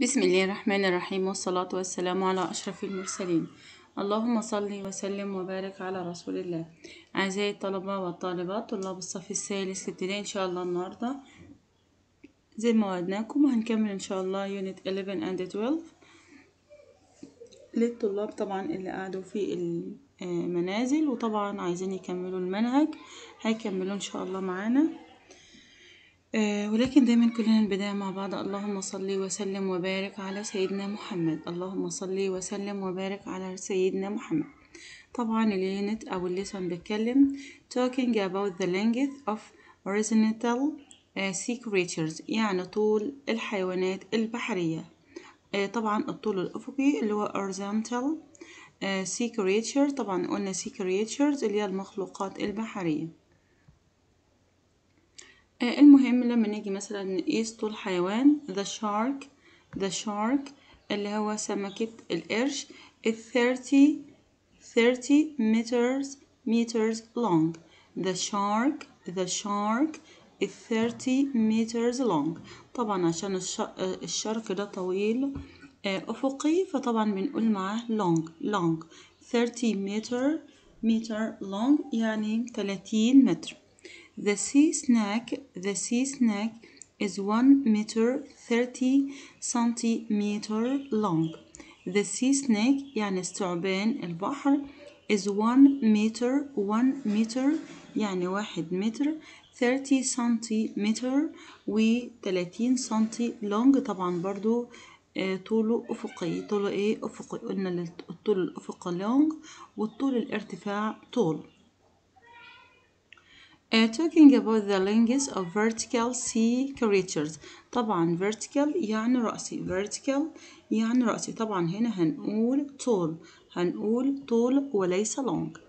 بسم الله الرحمن الرحيم والصلاة والسلام على أشرف المرسلين. اللهم صل وسلم وبارك على رسول الله. أعزائي الطلبة والطالبات طلاب الصف الثالث الابتدائي إن شاء الله النهاردة. زي ما وعدناكم هنكمل إن شاء الله يونت 11 and 12 للطلاب طبعا اللي قعدوا في المنازل وطبعا عايزين يكملوا المنهج. هيكملوا إن شاء الله معانا. آه، ولكن دايما كلنا البداية مع بعض. اللهم صل وسلم وبارك على سيدنا محمد. اللهم صل وسلم وبارك على سيدنا محمد. طبعا ال unit أو ال lesson بيتكلم. Talking about the length of horizontal uh, sea creatures. يعني طول الحيوانات البحرية. آه، طبعا الطول الأفقي اللي هو horizontal sea creature. طبعا قلنا sea creatures اللي هي المخلوقات البحرية. آه، المهم لما نيجي مثلا نقيس طول حيوان the shark the shark اللي هو سمكة القرش 30 30 meters meters long. The shark the shark is 30 meters long. طبعا عشان الش... آه، الشرك ده طويل آه، أفقي فطبعا بنقول معاه long long. 30 meter meter long يعني 30 متر. The sea snake, the sea snake is 1 meter 30 centimeter long. The sea snake يعني استعبان البحر is 1 meter 1 meter يعني واحد متر 30 سنتيمتر و 30 سنتي long. طبعا برضو آه، طوله أفقي. طوله إيه؟ أفقي. قلنا الطول الأفقي long والطول الارتفاع طول. Uh, talking about the length of vertical sea creatures طبعا vertical يعني رأسي vertical يعني رأسي طبعا هنا هنقول طول هنقول طول وليس long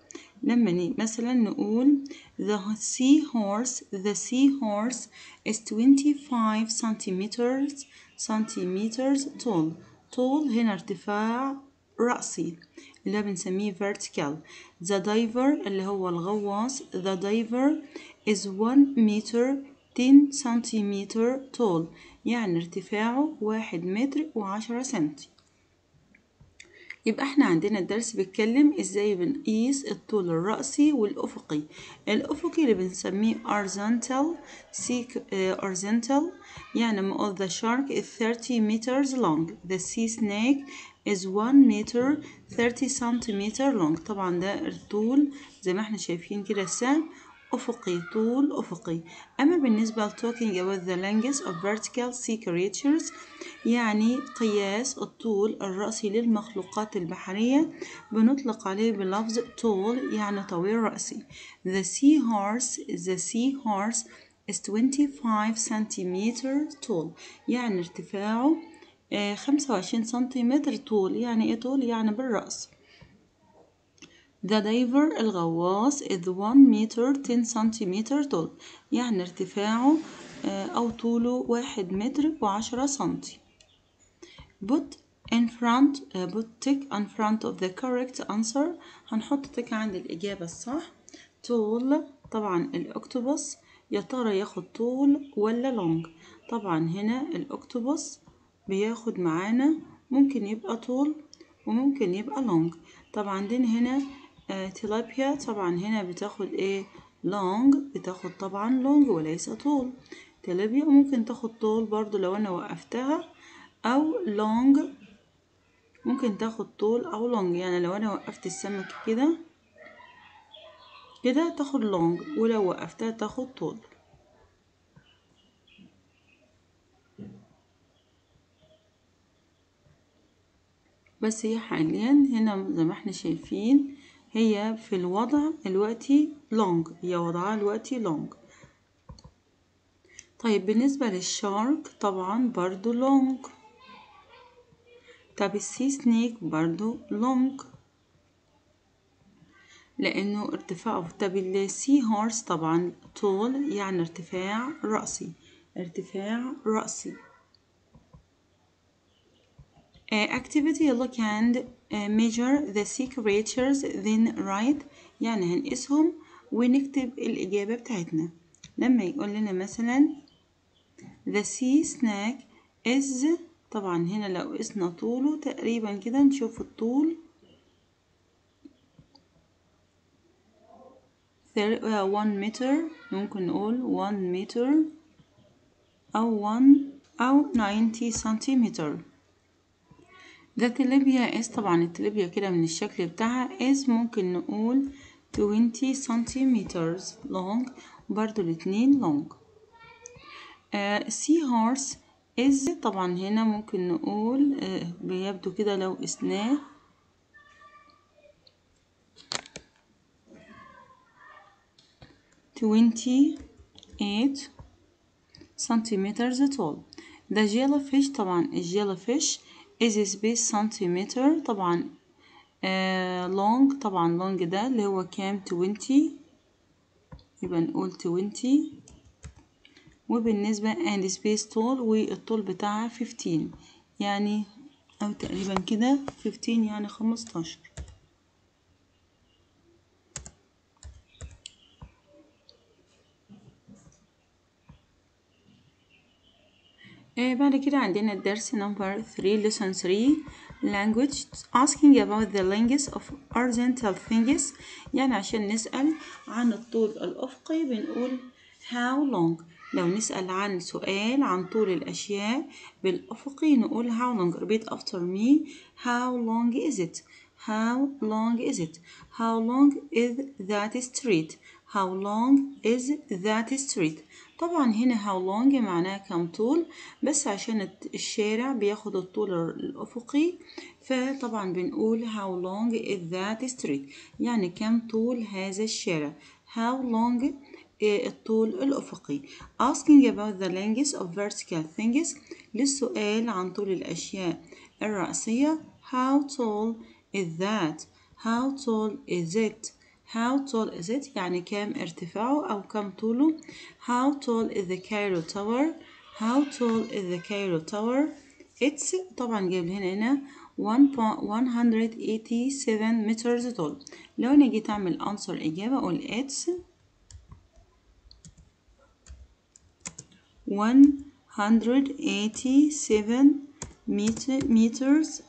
لما ن- مثلا نقول the sea horse the sea horse is 25 centimeters centimeters tall طول هنا ارتفاع رأسي اللي بنسميه vertical. The diver اللي هو الغواص the diver is 1 meter 10 centimeter tall. يعني ارتفاعه واحد متر وعشرة سنتي. يبقى إحنا عندنا الدرس بيتكلم إزاي بنقيس الطول الرأسي والأفقي. الأفقي اللي بنسميه horizontal sea uh, horizontal يعني لما أقول the shark is 30 meters long. The sea snake is 1 meter 30 centimeter long. طبعا ده الطول زي ما إحنا شايفين كده السهم أفقي طول أفقي. أما بالنسبة ل talking about the length of vertical sea creatures يعني قياس الطول الرأسي للمخلوقات البحرية بنطلق عليه بلفظ tall يعني طويل رأسي. The sea horse the sea horse is 25 centimeter tall. يعني ارتفاعه آه، 25 سنتيمتر طول يعني إيه طول؟ يعني بالرأس. The diver الغواص is 1 meter 10 centimeter tall يعني ارتفاعه آه، أو طوله واحد متر وعشرة سنتي. Put in front آه، put tick in front of the correct answer. هنحط tick عند الإجابة الصح. tall طبعا ال octopus يا ترى ياخد tall ولا long طبعا هنا ال octopus بياخد معانا ممكن يبقى tall وممكن يبقى long طبعا عندنا هنا آه، tilapia طبعا هنا بتاخد إيه؟ long بتاخد طبعا long وليس tall. tilapia ممكن تاخد tall برضو لو أنا وقفتها. أو long ممكن تاخد tall أو long يعني لو أنا وقفت السمك كده كده تاخد long ولو وقفتها تاخد tall. بس هي حاليا هنا زي ما إحنا شايفين هي في الوضع دلوقتي long هي وضعها دلوقتي long طيب بالنسبة لل shark طبعا برضو long طب ال sea snake برضو long لأنه ارتفاعه طب ال sea horse طبعا tall يعني ارتفاع رأسي ارتفاع رأسي. Activity يلا can uh, measure the sea creatures then write يعني هنقيسهم ونكتب الإجابة بتاعتنا. لما يقول لنا مثلا the sea snake is طبعا هنا لو قسنا طوله تقريبا كده نشوف الطول. Thir- uh, one meter ممكن نقول one meter أو one أو 90 سنتيمتر ده تلبيا is طبعا التلبيا كده من الشكل بتاعها is ممكن نقول 20 centimeters long برضو الاتنين uh, sea horse is طبعا هنا ممكن نقول uh, بيبدو كده لو قسناه twenty eight centimeters tall. the jellyfish طبعا الجيليفيش is space centimeter? طبعا آه long. طبعا long ده اللي هو كام؟ 20 يبقى نقول 20 وبالنسبة and space tall والطول بتاعها 15 يعني أو تقريبا كده 15 يعني 15 آه بعد كده عندنا الدرس number 3 lesson 3 language asking about the length of horizontal things يعني عشان نسأل عن الطول الأفقي بنقول how long لو نسأل عن سؤال عن طول الأشياء بالأفقي نقول how long repeat after me how long is it how long is it how long is that street how long is that street طبعا هنا how long معناها كم طول بس عشان الشارع بياخد الطول الأفقي فطبعا بنقول how long is that street يعني كم طول هذا الشارع؟ how long الطول الأفقي؟ Asking about the length of vertical things للسؤال عن طول الأشياء الرأسية how tall is that how tall is it how tall is it يعني كم ارتفاعه أو كم طوله how tall is the Cairo Tower how tall is the Cairo Tower it's طبعا جايب هنا هنا 187 meters tall لو أنا جيت أعمل answer إجابة أقول it's 187 meter meters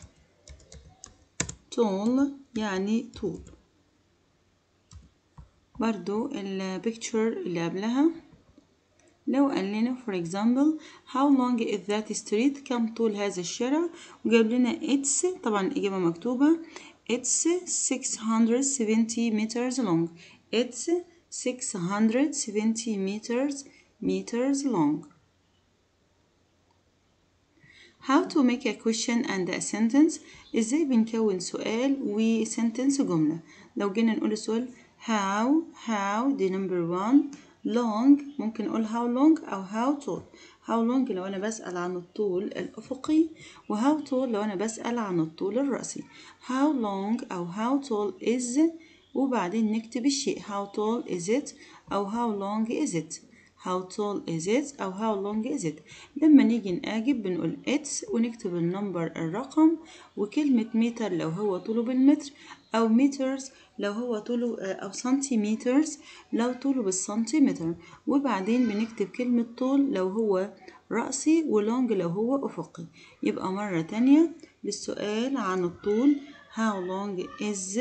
tall يعني طول برضو البيكتشر اللي قبلها لو قال لنا for example how long is that street كم طول هذا الشارع وجاب لنا it's طبعا الإجابة مكتوبة it's 670 meters long it's 670 meters meters long How to make a question and a sentence إزاي بنكون سؤال و sentence جملة لو جينا نقول السؤال how how دي number one long ممكن نقول how long أو how tall. How long لو أنا بسأل عن الطول الأفقي و how tall لو أنا بسأل عن الطول الرأسي. How long أو how tall is وبعدين نكتب الشيء. How tall is it أو how long is it how tall is it أو how long is it لما نيجي نأجب بنقول it's ونكتب النمبر الرقم وكلمة متر لو هو طوله بالمتر أو meters لو هو طوله أو centimeters لو طوله بالسنتيمتر وبعدين بنكتب كلمة tall لو هو رأسي و long لو هو أفقي. يبقى مرة تانية للسؤال عن الطول. How long is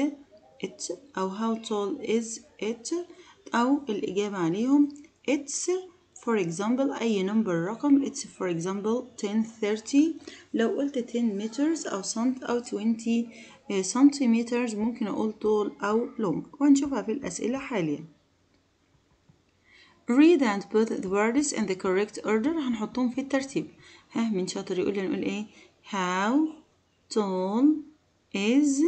it أو how tall is it أو الإجابة عليهم. It's for example أي number رقم. It's for example 10 30 لو قلت 10 meters أو سنت أو 20 سنتيمترز ممكن أقول طول أو long وهنشوفها في الأسئلة حاليا. read and put the words in the correct order هنحطهم في الترتيب. ها من شاطر يقول لي نقول إيه؟ how tall is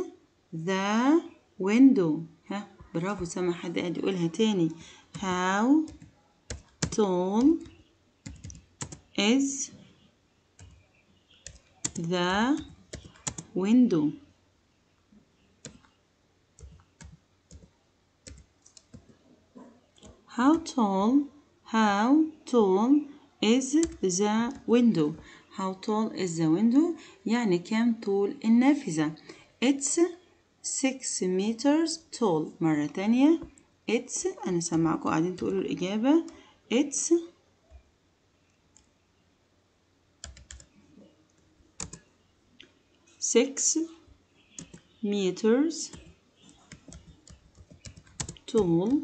the window ها برافو سامع حد قاعد يقولها تاني. how tall is the window how tall how tall is the window how tall is the window يعني كم طول النافذة it's 6 meters tall مرة تانية it's أنا سامعكم قاعدين تقولوا الإجابة it's six meters tall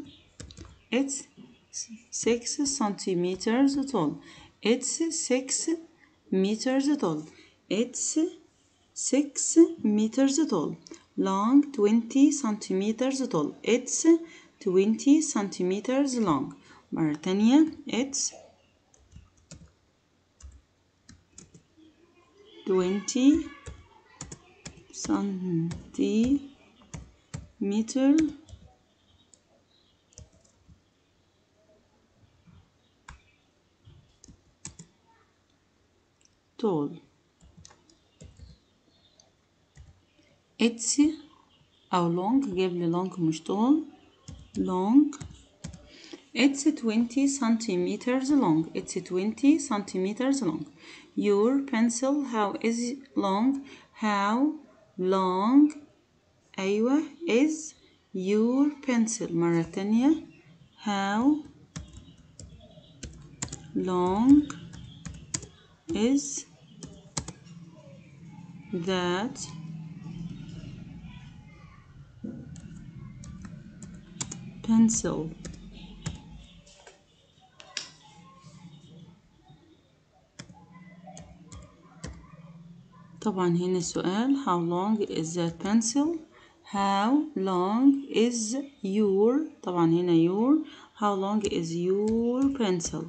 it's 6 centimeters tall. It's 6 meters tall. It's 6 meters tall. Long 20 centimeters tall. It's 20 centimeters long. Mauritania, it's 20 centimeters tall it's أو long جاب لي long مش tall long it's 20 centimeters long it's 20 centimeters long your pencil how is long how long أيوة is your pencil مرة تانية how long is that pencil طبعا هنا السؤال how long is that pencil how long is your طبعا هنا your how long is your pencil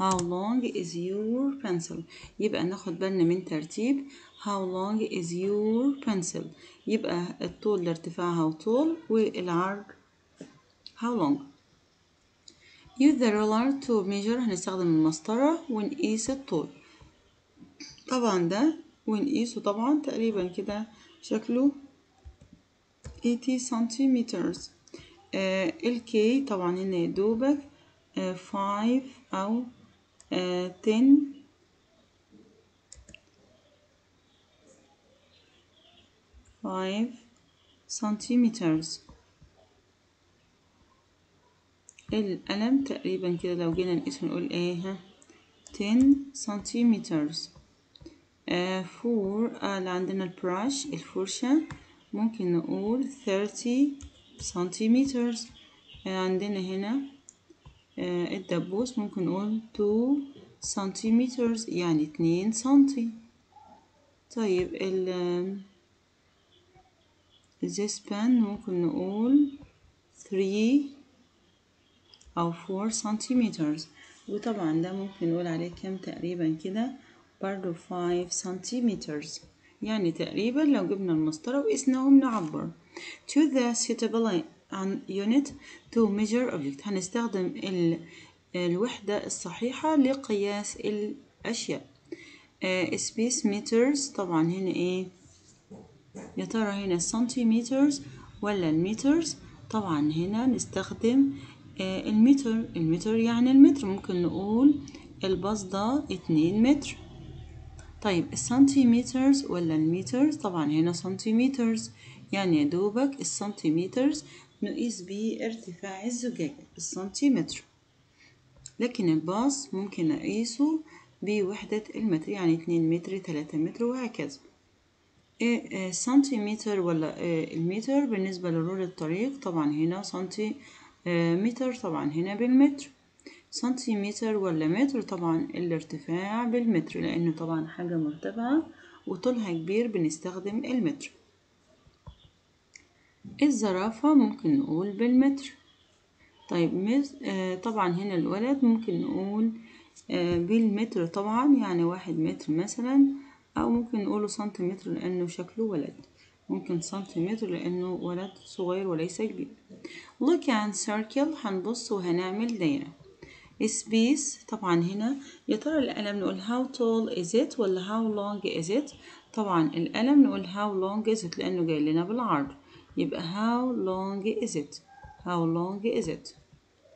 how long is your pencil يبقى ناخد بالنا من ترتيب how long is your pencil? يبقى الطول لارتفاعها وطول والعرض. How long? Use the ruler to measure. هنستخدم المسطرة ونقيس الطول. طبعا ده ونقيسه طبعا تقريبا كده شكله 80 centimeters آه ال key طبعا هنا يدوبك آه 5 أو آه 10 5 centimeters القلم تقريبا كده لو جينا نقيسه نقول إيه؟ ها 10 centimeters آه four آه اللي عندنا ال brush الفرشة. ممكن نقول 30 centimeters آه عندنا هنا آه الدبوس. ممكن نقول 2 centimeters يعني 2 سنتي. طيب ال this pen ممكن نقول 3 أو 4 centimeters وطبعا ده ممكن نقول عليه كام تقريبا كده؟ برضو 5 centimeters يعني تقريبا لو جبنا المسطرة وقسناهم نعبر. to the suitable unit to measure object. هنستخدم ال الوحدة الصحيحة لقياس الأشياء. آه space meters. طبعا هنا إيه؟ يا ترى هنا ال centimeters ولا ال meters؟ طبعا هنا نستخدم آه المتر. المتر يعني المتر. ممكن نقول الباص ده اتنين متر. طيب ال centimeters ولا ال meters؟ طبعا هنا centimeters يعني يا دوبك ال centimeters نقيس بيه ارتفاع الزجاجة السنتيمتر لكن الباص ممكن أقيسه بوحدة المتر يعني اتنين متر تلاتة متر وهكذا. سنتيمتر ولا إيه المتر بالنسبة لرول الطريق طبعا هنا سنتي متر طبعا هنا بالمتر. سنتيمتر ولا متر طبعا الارتفاع بالمتر لأنه طبعا حاجة مرتفعة وطولها كبير بنستخدم المتر. الزرافة ممكن نقول بالمتر. طيب مز... آه طبعا هنا الولد ممكن نقول آه بالمتر طبعا يعني واحد متر مثلا. أو ممكن نقوله سنتيمتر لأنه شكله ولد. ممكن سنتيمتر لأنه ولد صغير وليس كبير. Look and circle هنبص وهنعمل دايرة. Space طبعا هنا يا ترى القلم نقول how tall is it ولا how long is it طبعا القلم نقول how long is it لأنه جاي لنا بالعرض. يبقى how long is it how long is it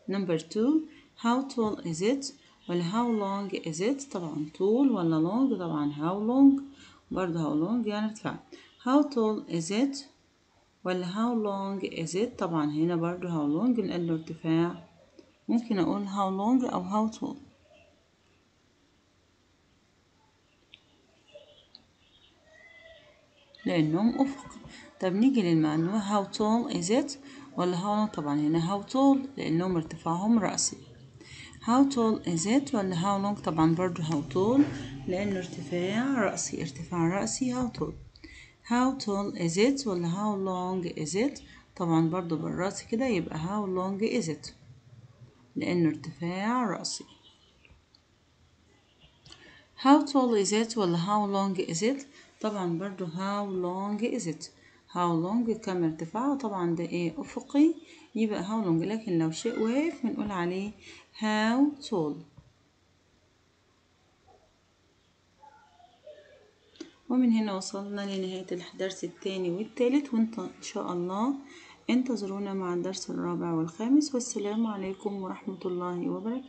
number two how tall is it how long is it? طبعا طول ولا long طبعا how long برضه how long يعني ارتفاع how tall is it? ولا how long is it? طبعا هنا برضه how long نقول له ارتفاع. ممكن أقول how long أو how tall. لأنهم أفق. طب نيجي للمعنى how tall is it ولا how طبعا هنا how tall لأنهم ارتفاعهم رأسي. How tall is it? ولا how long? طبعا برضو how tall. لأنه ارتفاع رأسي ارتفاع رأسي how tall. How tall is it? ولا how long is it? طبعا برضو بالرأس كده يبقى how long is it لأنه ارتفاع رأسي. How tall is it? ولا how long is it? طبعا برضو how long is it how long كم ارتفاعه طبعا ده إيه؟ أفقي. يبقى how long. لكن لو شيء واقف بنقول عليه how tall? ومن هنا وصلنا لنهاية الدرس الثاني والثالث وانت إن شاء الله انتظرونا مع الدرس الرابع والخامس والسلام عليكم ورحمة الله وبركاته.